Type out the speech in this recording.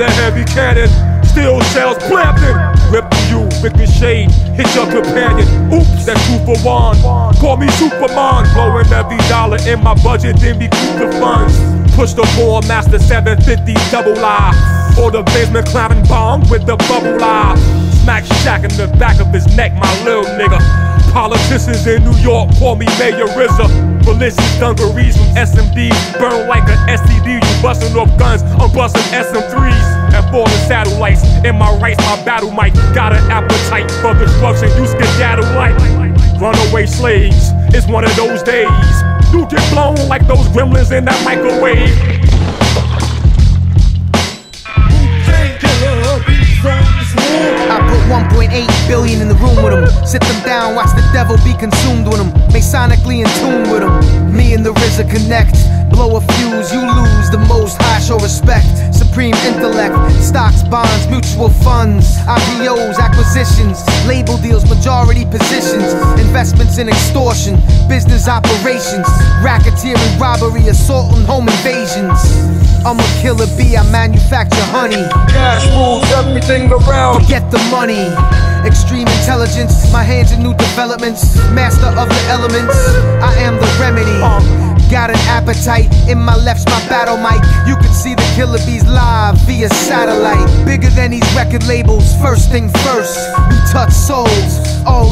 that heavy cannon. steel shells planted. Rip you, ricochet, hit your companion. Oops, that two for one. Call me Superman. Blowing every dollar in my budget, then recoup the funds. Push the four master 750 double lie. Or the basement climbing bomb with the bubble eye. Smack shack in the back of his neck, my little nigga. Politicians in New York call me Mayor RZA. Malicious dungarees from SMD burn like an STD. You busting off guns, I'm busting SM3s. And falling satellites. In my rights, my battle mic. Got an appetite for destruction. You skedaddle like runaway slaves. It's one of those days. You get blown like those gremlins in that microwave. 1.8 billion in the room with them. Sit them down, watch the devil be consumed with them. Masonically in tune with them. Me and the RZA connect. Blow a show respect. Supreme intellect. Stocks, bonds, mutual funds. IPOs, acquisitions. Label deals, majority positions. Investments in extortion. Business operations. Racketeering, robbery, assault, and home invasions. I'm a killer bee, I manufacture honey. Cash rules everything around. Forget the money. Extreme intelligence, my hands in new developments. Master of the elements, I am the remedy. Uh, Got an appetite, in my left's my battle mic. You can see the killer bees live via satellite. Bigger than these record labels, first thing first. We touch souls all.